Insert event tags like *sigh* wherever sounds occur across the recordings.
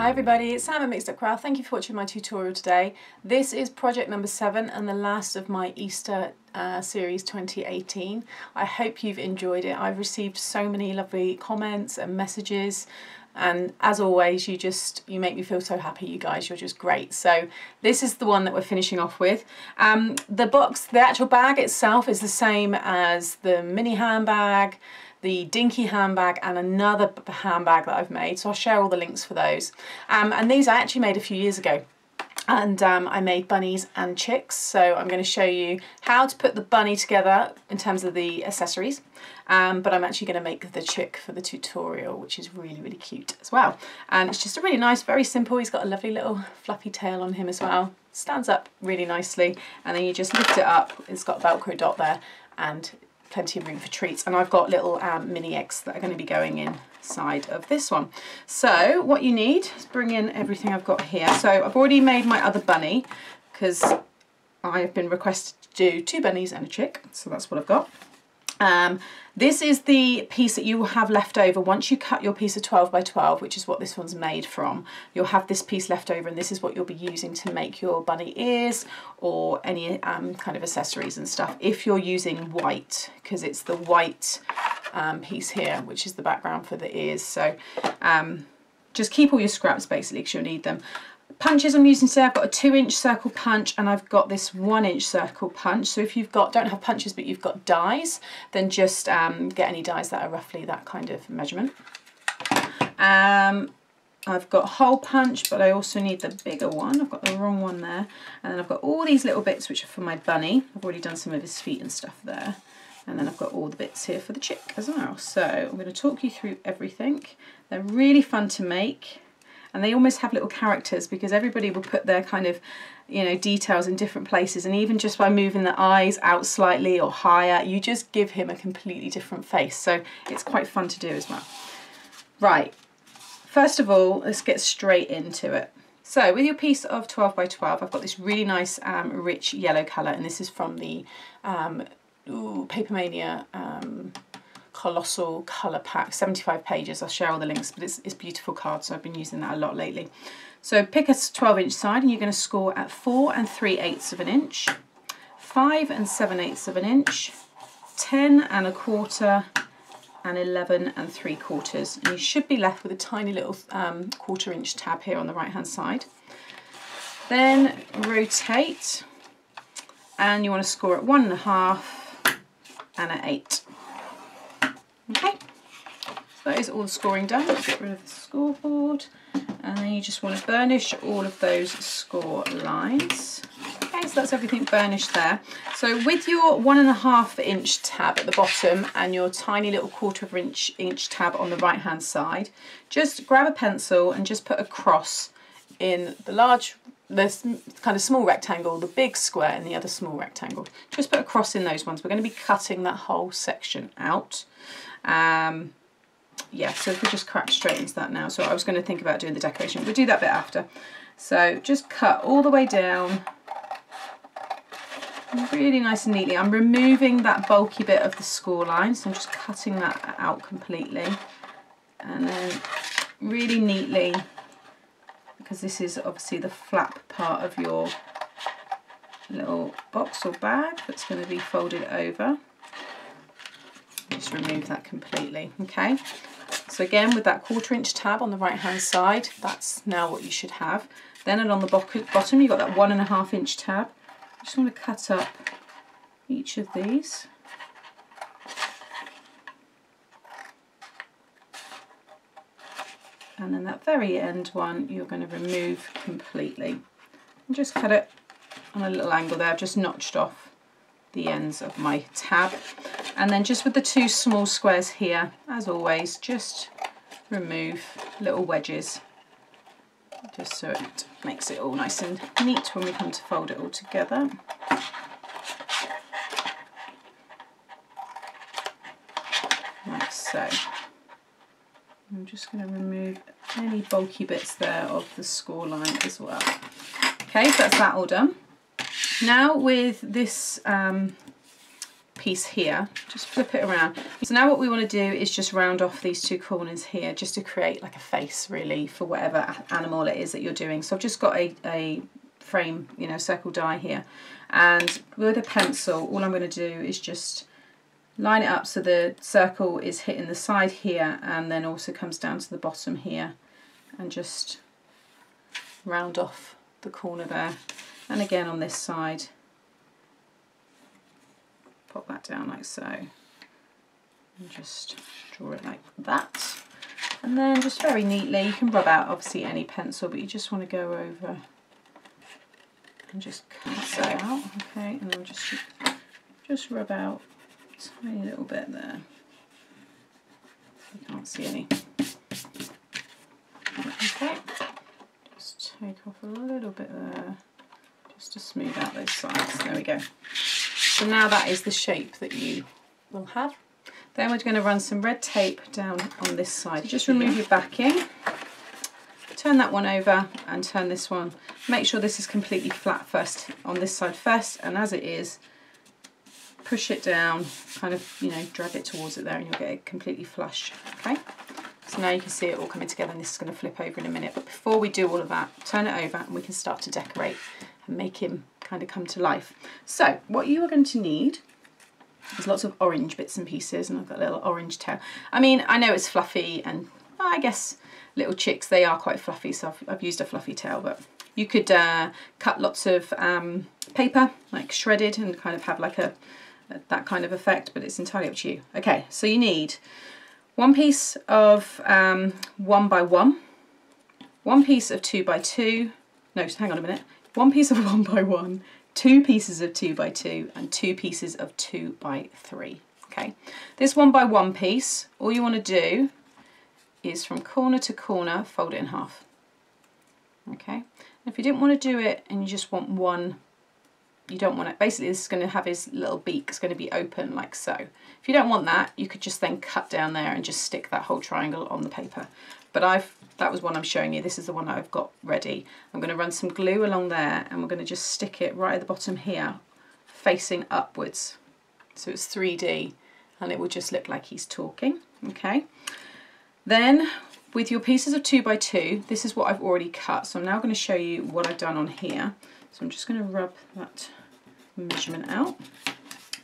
Hi everybody, it's Sam at Mixed Up Craft. Thank you for watching my tutorial today. This is project number seven and the last of my Easter uh, series 2018. I hope you've enjoyed it. I've received so many lovely comments and messages and as always you just you make me feel so happy you guys you're just great so this is the one that we're finishing off with um, the box the actual bag itself is the same as the mini handbag the Dinky handbag and another handbag that I've made. So I'll share all the links for those. Um, and these I actually made a few years ago. And um, I made bunnies and chicks. So I'm going to show you how to put the bunny together in terms of the accessories. Um, but I'm actually going to make the chick for the tutorial which is really really cute as well. And it's just a really nice very simple. He's got a lovely little fluffy tail on him as well. Stands up really nicely. And then you just lift it up. It's got velcro dot there. And plenty of room for treats. And I've got little um, mini eggs that are going to be going inside of this one. So what you need is bring in everything I've got here. So I've already made my other bunny because I have been requested to do two bunnies and a chick. So that's what I've got. Um, this is the piece that you will have left over once you cut your piece of 12 by 12, which is what this one's made from. You'll have this piece left over and this is what you'll be using to make your bunny ears or any um, kind of accessories and stuff if you're using white, because it's the white um, piece here, which is the background for the ears. So um, just keep all your scraps basically because you'll need them. Punches I'm using today, I've got a two inch circle punch and I've got this one inch circle punch. So if you've got, don't have punches, but you've got dies, then just um, get any dies that are roughly that kind of measurement. Um, I've got hole punch, but I also need the bigger one. I've got the wrong one there. And then I've got all these little bits which are for my bunny. I've already done some of his feet and stuff there. And then I've got all the bits here for the chick as well. So I'm going to talk you through everything. They're really fun to make and they almost have little characters because everybody will put their kind of you know details in different places. And even just by moving the eyes out slightly or higher you just give him a completely different face. So it's quite fun to do as well. Right. First of all let's get straight into it. So with your piece of 12 by 12 I've got this really nice um, rich yellow colour and this is from the um, ooh, Papermania um, colossal colour pack, 75 pages. I'll share all the links, but it's, it's beautiful card, so I've been using that a lot lately. So pick a 12 inch side and you're going to score at 4 and 3 eighths of an inch, 5 and 7 eighths of an inch, 10 and a quarter, and 11 and 3 quarters. And you should be left with a tiny little um, quarter inch tab here on the right hand side. Then rotate and you want to score at one and a half and at eight. Okay, so that is all the scoring done. Let's get rid of the scoreboard. And then you just want to burnish all of those score lines. Okay, so that's everything burnished there. So with your one and a half inch tab at the bottom and your tiny little quarter of inch, inch tab on the right hand side, just grab a pencil and just put a cross in the large this kind of small rectangle, the big square and the other small rectangle. Just put a cross in those ones. We're going to be cutting that whole section out. Um, yeah, so if we just crack straight into that now. So I was going to think about doing the decoration. We'll do that bit after. So just cut all the way down. Really nice and neatly. I'm removing that bulky bit of the score line. So I'm just cutting that out completely. And then really neatly, because this is obviously the flap part of your little box or bag that's going to be folded over just remove that completely, okay? So again, with that quarter inch tab on the right hand side, that's now what you should have. Then along the bottom, you've got that one and a half inch tab. I just want to cut up each of these. And then that very end one, you're going to remove completely. And just cut it on a little angle there. I've just notched off the ends of my tab. And then just with the two small squares here, as always, just remove little wedges just so it makes it all nice and neat when we come to fold it all together. Like so. I'm just going to remove any bulky bits there of the score line as well. Okay, so that's that all done. Now with this um, piece here, just flip it around. So now what we want to do is just round off these two corners here just to create like a face really for whatever animal it is that you're doing. So I've just got a, a frame, you know, circle die here. And with a pencil, all I'm going to do is just line it up so the circle is hitting the side here and then also comes down to the bottom here and just round off the corner there. And again on this side, pop that down like so. And just draw it like that. And then just very neatly, you can rub out obviously any pencil, but you just want to go over and just cut that out, okay, and then just just rub out a tiny little bit there. You can't see any. Okay, just take off a little bit there, just to smooth out those sides. There we go. So now that is the shape that you will have. Then we're going to run some red tape down on this side. Just remove your backing, turn that one over and turn this one. Make sure this is completely flat first on this side first and as it is, push it down, kind of, you know, drag it towards it there and you'll get it completely flush, okay? So now you can see it all coming together and this is going to flip over in a minute. But before we do all of that, turn it over and we can start to decorate and make him kind of come to life. So what you are going to need there's lots of orange bits and pieces and I've got a little orange tail. I mean, I know it's fluffy and I guess little chicks, they are quite fluffy, so I've, I've used a fluffy tail, but you could uh, cut lots of um, paper, like shredded, and kind of have like a, a, that kind of effect, but it's entirely up to you. Okay, so you need one piece of um, one by one, one piece of two by two, no, hang on a minute, one piece of *laughs* one by one, two pieces of two by two, and two pieces of two by three. Okay, this one by one piece, all you want to do is from corner to corner, fold it in half. Okay, if you didn't want to do it and you just want one, you don't want it, basically this is going to have his little beak, it's going to be open like so. If you don't want that, you could just then cut down there and just stick that whole triangle on the paper. But I've that was one I'm showing you. This is the one I've got ready. I'm going to run some glue along there and we're going to just stick it right at the bottom here, facing upwards. So it's 3D and it will just look like he's talking. Okay. Then with your pieces of two by two, this is what I've already cut. So I'm now going to show you what I've done on here. So I'm just going to rub that measurement out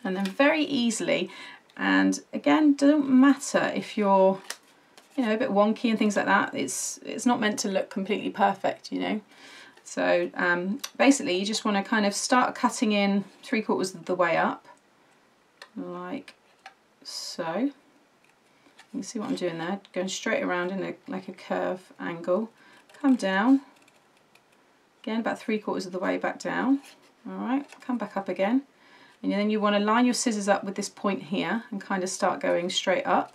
and then very easily and again don't matter if you're you know a bit wonky and things like that it's it's not meant to look completely perfect you know so um, basically you just want to kind of start cutting in three quarters of the way up like so you see what I'm doing there, going straight around in a, like a curve angle. Come down, again about three quarters of the way back down. All right, come back up again. And then you want to line your scissors up with this point here and kind of start going straight up,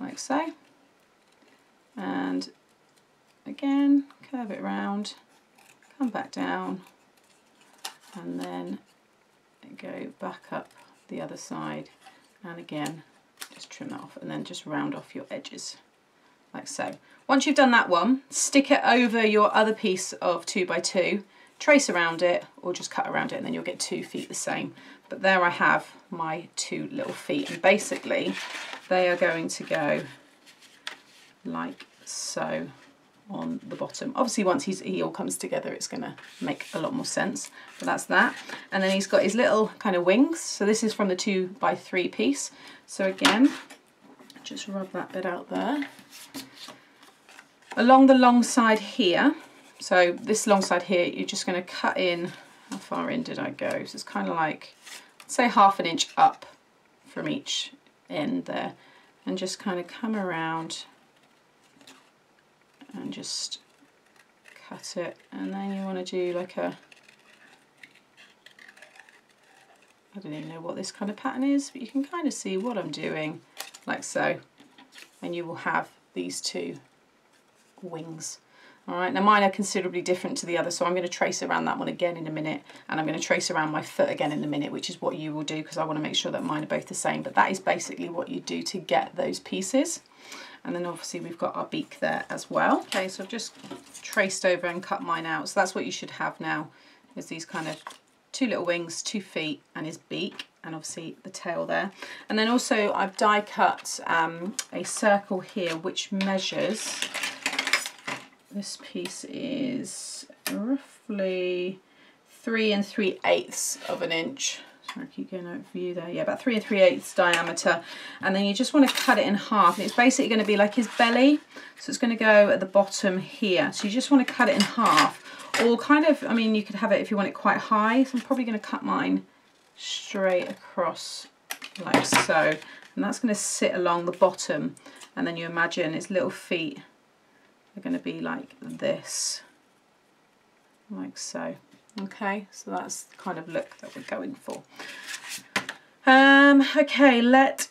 like so. And again, curve it around, come back down, and then go back up the other side and again just trim that off and then just round off your edges like so. Once you've done that one, stick it over your other piece of 2 by 2 trace around it or just cut around it and then you'll get two feet the same. But there I have my two little feet and basically they are going to go like so on the bottom. Obviously once he's, he all comes together it's going to make a lot more sense, but that's that. And then he's got his little kind of wings, so this is from the 2 by 3 piece. So again, just rub that bit out there. Along the long side here, so this long side here, you're just going to cut in, how far in did I go? So it's kind of like, say half an inch up from each end there, and just kind of come around and just cut it. And then you want to do like a I don't even know what this kind of pattern is but you can kind of see what I'm doing like so. And you will have these two wings Alright, now mine are considerably different to the other, so I'm going to trace around that one again in a minute, and I'm going to trace around my foot again in a minute, which is what you will do because I want to make sure that mine are both the same, but that is basically what you do to get those pieces. And then obviously we've got our beak there as well. Okay, so I've just traced over and cut mine out. So that's what you should have now, is these kind of two little wings, two feet, and his beak. and obviously the tail there. And then also I've die cut um, a circle here which measures, this piece is roughly three and three eighths of an inch. I keep going out for you there. Yeah, about three and three eighths diameter. And then you just want to cut it in half. And it's basically going to be like his belly. So it's going to go at the bottom here. So you just want to cut it in half. Or kind of, I mean, you could have it if you want it quite high. So I'm probably going to cut mine straight across like so. And that's going to sit along the bottom. And then you imagine its little feet are going to be like this. Like so. Okay, so that's the kind of look that we're going for. Um, okay, let's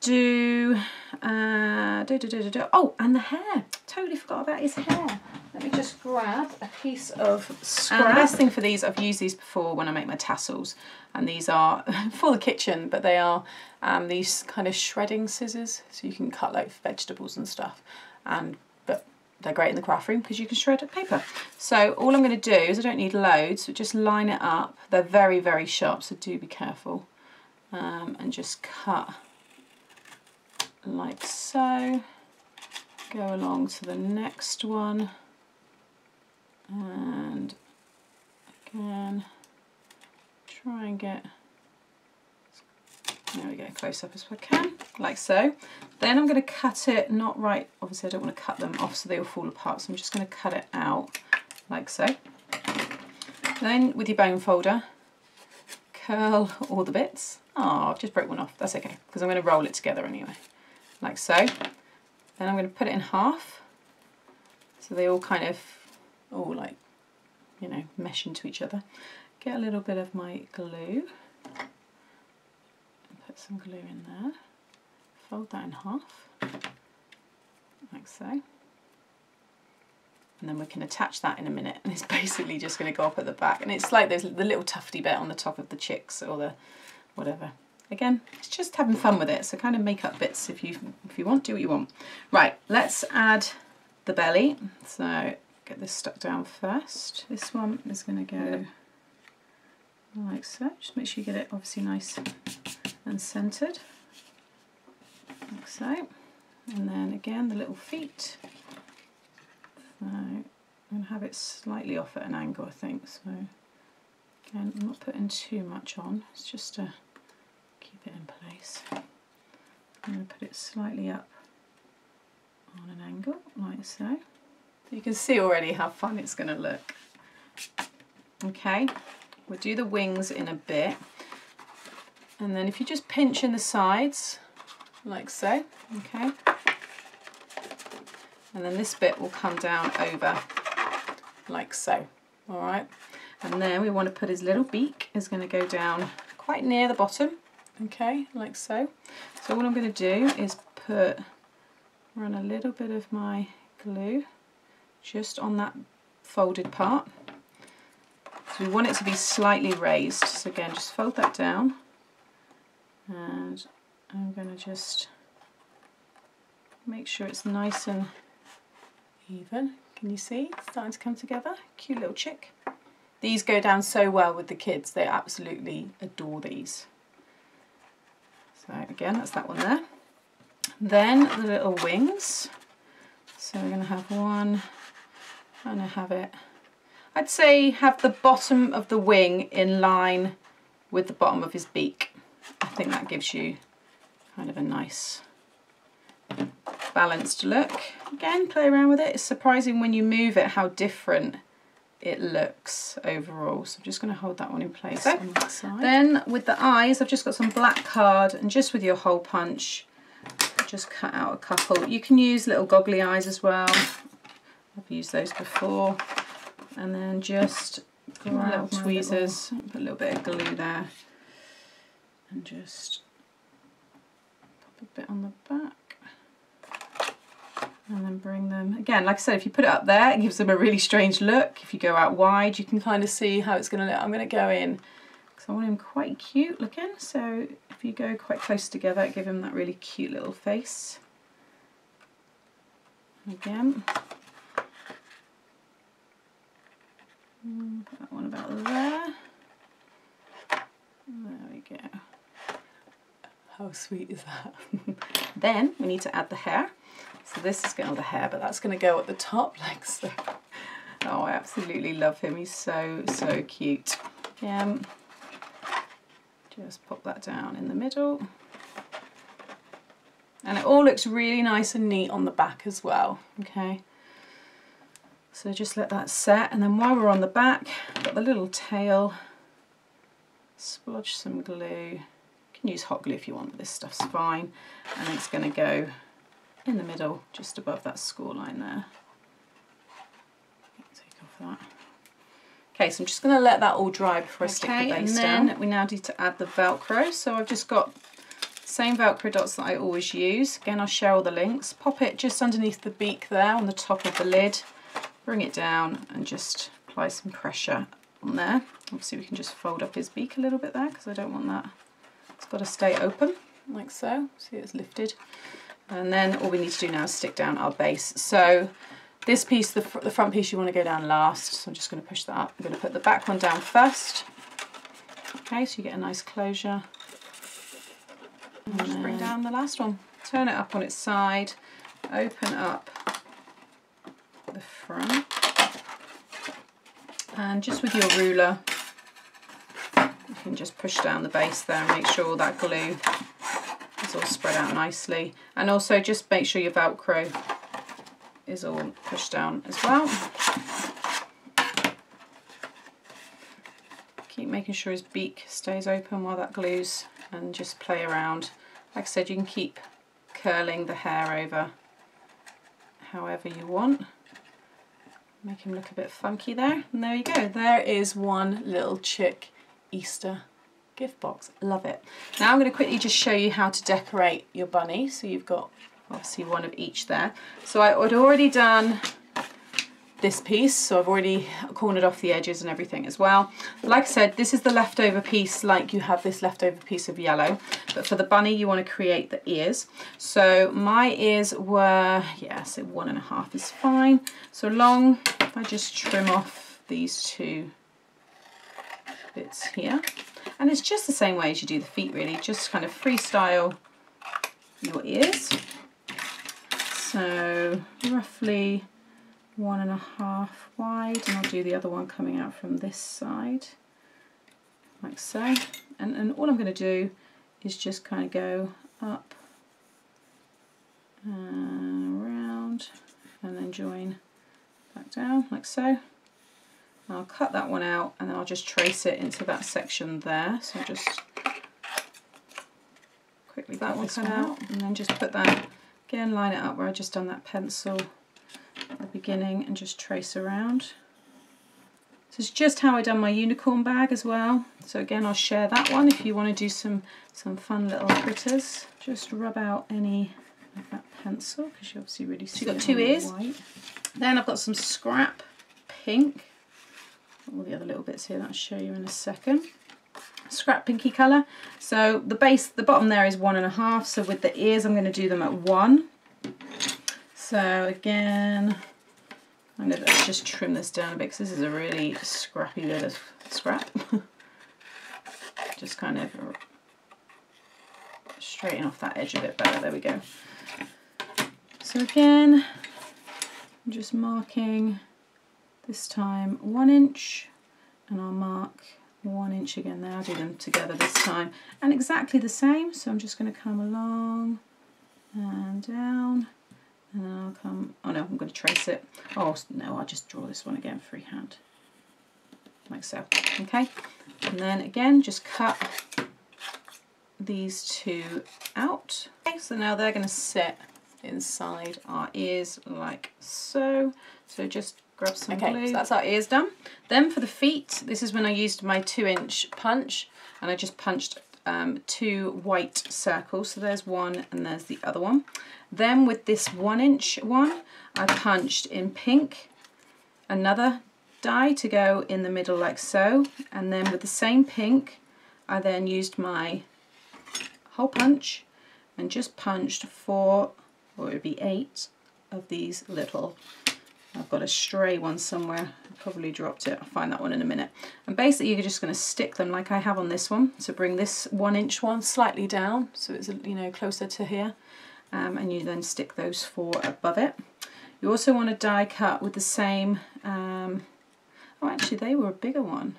do, uh, do, do, do, do, do. Oh, and the hair. Totally forgot about his hair. Let me just grab a piece of scrap. the best thing for these, I've used these before when I make my tassels, and these are *laughs* for the kitchen, but they are um, these kind of shredding scissors, so you can cut like vegetables and stuff. And they're great in the craft room because you can shred paper. So all I'm going to do is I don't need loads, so just line it up. They're very very sharp, so do be careful, um, and just cut like so. Go along to the next one and again try and get there we go close up as I can like so. Then I'm going to cut it not right obviously I don't want to cut them off so they will fall apart so I'm just going to cut it out like so. Then with your bone folder curl all the bits. Oh I've just broke one off that's okay because I'm going to roll it together anyway like so. Then I'm going to put it in half so they all kind of all like, you know, mesh into each other. Get a little bit of my glue, put some glue in there, fold that in half, like so. And then we can attach that in a minute and it's *laughs* basically just going to go up at the back and it's like there's the little tufty bit on the top of the chicks or the whatever again it's just having fun with it so kind of make up bits if you if you want do what you want right let's add the belly so get this stuck down first. This one is going to go like so. Just make sure you get it obviously nice and centered, like so. And then again the little feet. So I'm going to have it slightly off at an angle I think. So again I'm not putting too much on, it's just to keep it in place. I'm going to put it slightly up on an angle like so. You can see already how fun it's going to look. Okay, we'll do the wings in a bit. And then if you just pinch in the sides, like so, okay. And then this bit will come down over like so, all right. And then we want to put his little beak is going to go down quite near the bottom, okay, like so. So what I'm going to do is put, run a little bit of my glue just on that folded part. So we want it to be slightly raised. So again, just fold that down. And I'm going to just make sure it's nice and even. Can you see? It's starting to come together. Cute little chick. These go down so well with the kids. They absolutely adore these. So again, that's that one there. Then the little wings. So we're going to have one, and I have it. I'd say have the bottom of the wing in line with the bottom of his beak. I think that gives you kind of a nice balanced look. Again, play around with it. It's surprising when you move it how different it looks overall. So I'm just going to hold that one in place so, on that side. Then with the eyes, I've just got some black card and just with your hole punch, just cut out a couple. You can use little goggly eyes as well. I've used those before. And then just grab little tweezers, put a little bit of glue there, and just pop a bit on the back. And then bring them, again, like I said, if you put it up there, it gives them a really strange look. If you go out wide, you can kind of see how it's going to look. I'm going to go in, because I want him quite cute looking. So if you go quite close together, give him that really cute little face. Again, Put that one about there. There we go. How sweet is that? *laughs* then we need to add the hair. So this is going to the hair, but that's going to go at the top *laughs* like so. Oh, I absolutely love him. He's so, so cute. Yeah. Just pop that down in the middle. And it all looks really nice and neat on the back as well, okay? So just let that set, and then while we're on the back, got the little tail, splodge some glue. Can use hot glue if you want, but this stuff's fine. And it's gonna go in the middle, just above that score line there. Take off that. Okay, so I'm just going to let that all dry before I stick the base and then we now need to add the Velcro. So I've just got same Velcro dots that I always use. Again, I'll share all the links. Pop it just underneath the beak there on the top of the lid. Bring it down and just apply some pressure on there. Obviously we can just fold up his beak a little bit there because I don't want that. Got to stay open like so. See it's lifted. And then all we need to do now is stick down our base. So this piece, the, fr the front piece, you want to go down last. So I'm just going to push that up. I'm going to put the back one down first. Okay, so you get a nice closure. And just bring down the last one. Turn it up on its side. Open up the front. And just with your ruler, can just push down the base there and make sure that glue is all spread out nicely. And also just make sure your Velcro is all pushed down as well. Keep making sure his beak stays open while that glues and just play around. Like I said, you can keep curling the hair over however you want. Make him look a bit funky there. And there you go. There is one little chick Easter gift box. Love it. Now I'm going to quickly just show you how to decorate your bunny. So you've got obviously one of each there. So I had already done this piece, so I've already cornered off the edges and everything as well. Like I said, this is the leftover piece like you have this leftover piece of yellow, but for the bunny you want to create the ears. So my ears were, yeah, so one and a half is fine. So long, if I just trim off these two bits here. And it's just the same way as you do the feet really, just kind of freestyle your ears. So roughly one and a half wide and I'll do the other one coming out from this side like so and, and all I'm going to do is just kind of go up uh, and around and then join back down like so I'll cut that one out and then I'll just trace it into that section there so just quickly that one cut out and then just put that Again, line it up where I just done that pencil at the beginning and just trace around. So it's just how I done my unicorn bag as well. So again, I'll share that one if you want to do some, some fun little critters. Just rub out any of that pencil because you obviously really see so you've got two ears. White. Then I've got some scrap pink. All the other little bits here that I'll show you in a second scrap pinky colour. So the base, the bottom there is one and a half. So with the ears, I'm going to do them at one. So again, I'm going to just trim this down a bit because this is a really scrappy bit of scrap. *laughs* just kind of straighten off that edge a bit better. There we go. So again, I'm just marking this time one inch and I'll mark one inch again there. I'll do them together this time. And exactly the same, so I'm just going to come along and down. And then I'll come, oh no, I'm going to trace it. Oh no, I'll just draw this one again freehand. Like so, okay? And then again, just cut these two out. Okay, so now they're going to sit inside our ears like so. So just grab some okay, glue. So that's our ears done. Then for the feet, this is when I used my two inch punch and I just punched um, two white circles. So there's one and there's the other one. Then with this one inch one, I punched in pink another die to go in the middle like so. And then with the same pink, I then used my hole punch and just punched four, or it would be eight, of these little I've got a stray one somewhere. Probably dropped it. I'll find that one in a minute. And basically you're just going to stick them like I have on this one. So bring this one inch one slightly down so it's you know closer to here. Um, and you then stick those four above it. You also want to die cut with the same, um, oh actually they were a bigger one.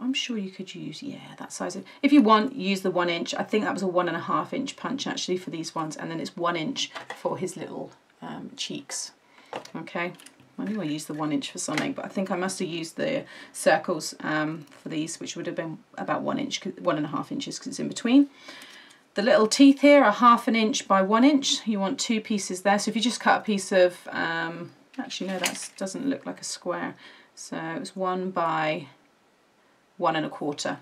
I'm sure you could use, yeah, that size. If you want, use the one inch. I think that was a one and a half inch punch actually for these ones. And then it's one inch for his little um, cheeks. Okay, knew I used the one inch for something, but I think I must have used the circles um, for these, which would have been about one inch, one and a half inches because it's in between. The little teeth here are half an inch by one inch. You want two pieces there. So if you just cut a piece of, um, actually no, that doesn't look like a square. So it's one by one and a quarter.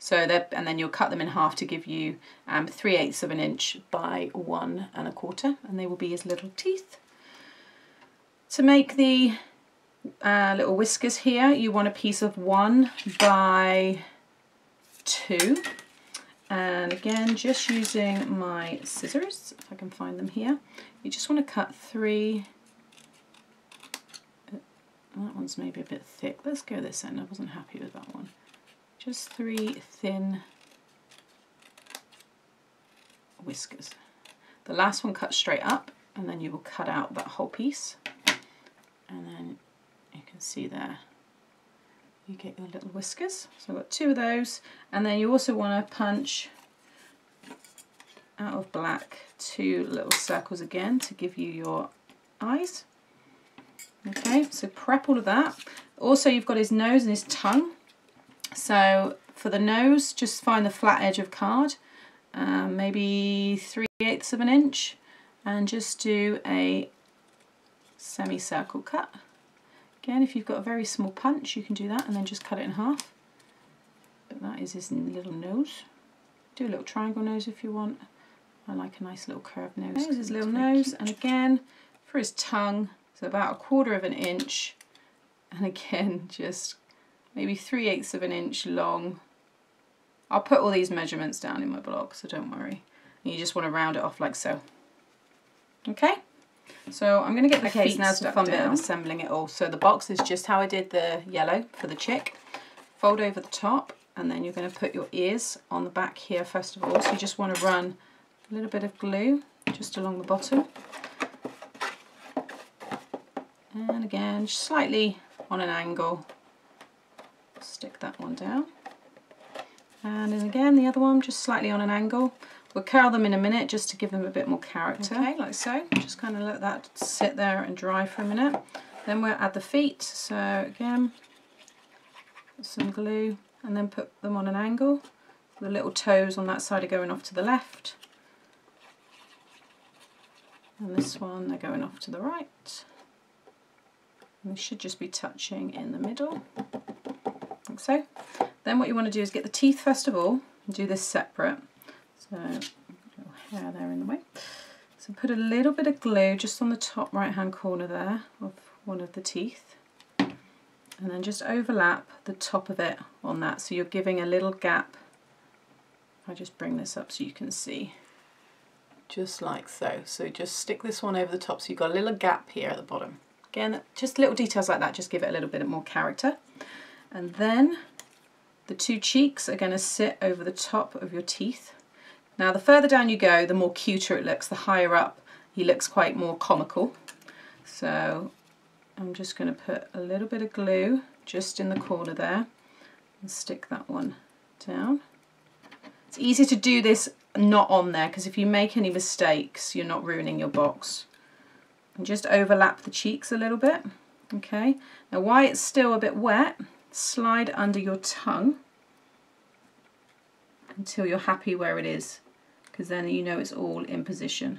So that, and then you'll cut them in half to give you um, three eighths of an inch by one and a quarter, and they will be his little teeth. To make the uh, little whiskers here, you want a piece of one by two. And again, just using my scissors, if I can find them here, you just want to cut three. That one's maybe a bit thick. Let's go this end. I wasn't happy with that one. Just three thin whiskers. The last one cuts straight up and then you will cut out that whole piece and then you can see there you get your little whiskers. So I've got two of those and then you also want to punch out of black two little circles again to give you your eyes. Okay, so prep all of that. Also you've got his nose and his tongue. So for the nose, just find the flat edge of card, um, maybe 3 eighths of an inch, and just do a semicircle cut. Again, if you've got a very small punch, you can do that and then just cut it in half. But that is his little nose. Do a little triangle nose if you want. I like a nice little curved nose. There's his little nose, and again, for his tongue, so about a quarter of an inch, and again, just maybe 3 eighths of an inch long. I'll put all these measurements down in my blog, so don't worry. And you just want to round it off like so. Okay? So I'm going to get the okay, feet now the fun down. bit of assembling it all. So the box is just how I did the yellow for the chick. Fold over the top and then you're going to put your ears on the back here first of all. So you just want to run a little bit of glue just along the bottom. And again, slightly on an angle, stick that one down. And then again, the other one just slightly on an angle. We'll curl them in a minute just to give them a bit more character. Okay, like so. Just kind of let that sit there and dry for a minute. Then we'll add the feet. So again, some glue and then put them on an angle. The little toes on that side are going off to the left. And this one, they're going off to the right. And they should just be touching in the middle, like so. Then what you want to do is get the teeth first of all, do this separate. So, hair there in the way. So put a little bit of glue just on the top right hand corner there of one of the teeth and then just overlap the top of it on that so you're giving a little gap. I just bring this up so you can see. Just like so. So just stick this one over the top so you've got a little gap here at the bottom. Again, just little details like that just give it a little bit more character. And then the two cheeks are going to sit over the top of your teeth now the further down you go, the more cuter it looks, the higher up he looks quite more comical. So I'm just going to put a little bit of glue just in the corner there and stick that one down. It's easy to do this not on there because if you make any mistakes you're not ruining your box. And just overlap the cheeks a little bit. Okay, now while it's still a bit wet, slide under your tongue until you're happy where it is because then you know it's all in position.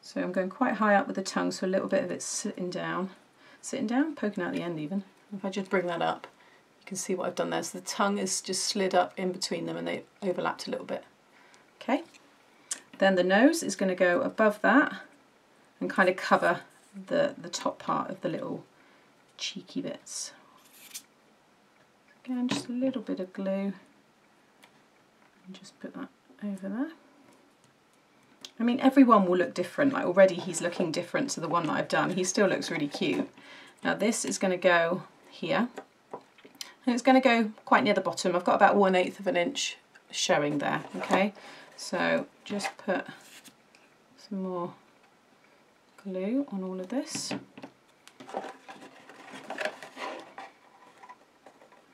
So I'm going quite high up with the tongue so a little bit of it's sitting down. Sitting down, poking out the end even. If I just bring that up, you can see what I've done there. So the tongue is just slid up in between them and they overlapped a little bit. Okay, then the nose is going to go above that and kind of cover the, the top part of the little cheeky bits. Again, just a little bit of glue and just put that over there. I mean, everyone will look different. Like already he's looking different to the one that I've done. He still looks really cute. Now this is going to go here. And it's going to go quite near the bottom. I've got about one eighth of an inch showing there, okay? So just put some more glue on all of this.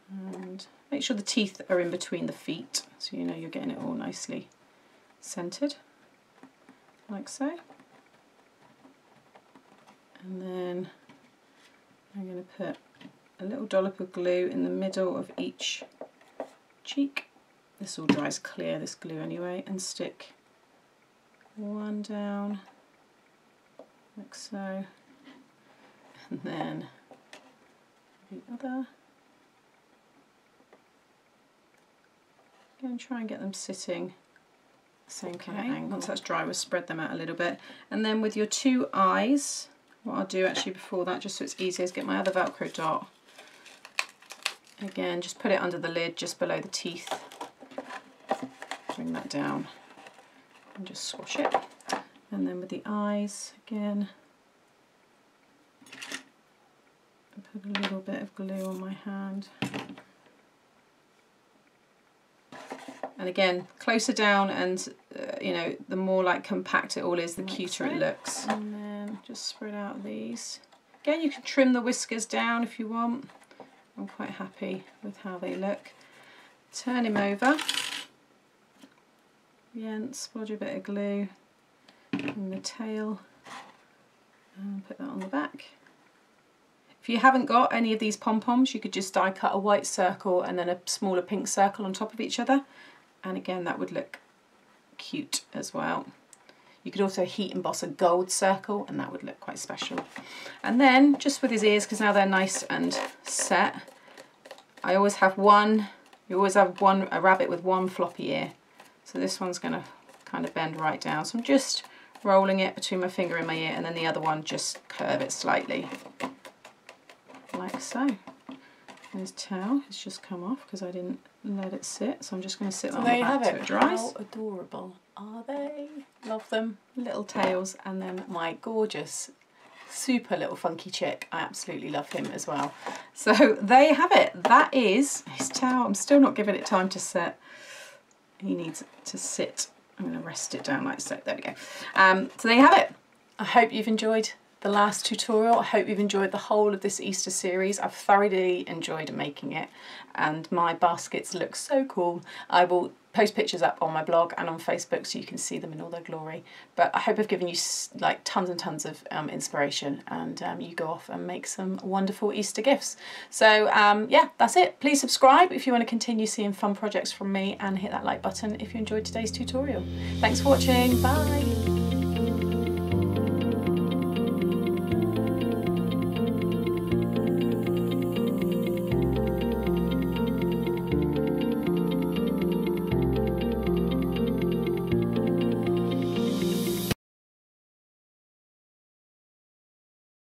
And make sure the teeth are in between the feet so you know you're getting it all nicely centered like so. And then I'm going to put a little dollop of glue in the middle of each cheek. This all dries clear, this glue anyway, and stick one down like so, and then the other. and try and get them sitting same kind okay. of angle. Once that's dry, we'll spread them out a little bit. And then with your two eyes, what I'll do actually before that, just so it's easier, is get my other Velcro dot. Again, just put it under the lid, just below the teeth. Bring that down and just swash it. And then with the eyes, again, put a little bit of glue on my hand. And again, closer down and, uh, you know, the more like compact it all is, the cuter it looks. And then just spread out these. Again, you can trim the whiskers down if you want. I'm quite happy with how they look. Turn him over. Again, splodge a bit of glue in the tail and put that on the back. If you haven't got any of these pom-poms, you could just die cut a white circle and then a smaller pink circle on top of each other and again that would look cute as well. You could also heat emboss a gold circle and that would look quite special. And then just with his ears, because now they're nice and set, I always have one, you always have one a rabbit with one floppy ear. So this one's going to kind of bend right down. So I'm just rolling it between my finger and my ear and then the other one just curve it slightly like so. And his tail has just come off because I didn't let it sit. So I'm just going to sit so on the back it. it dries. How adorable are they? Love them. Little tails and then my gorgeous super little funky chick. I absolutely love him as well. So *laughs* there you have it. That is his tail. I'm still not giving it time to set. He needs to sit. I'm going to rest it down like so. There we go. Um, so there you have it. I hope you've enjoyed the last tutorial. I hope you've enjoyed the whole of this Easter series. I've thoroughly enjoyed making it and my baskets look so cool. I will post pictures up on my blog and on Facebook so you can see them in all their glory. But I hope I've given you like tons and tons of um, inspiration and um, you go off and make some wonderful Easter gifts. So um, yeah, that's it. Please subscribe if you want to continue seeing fun projects from me and hit that like button if you enjoyed today's tutorial. Thanks for watching. Bye.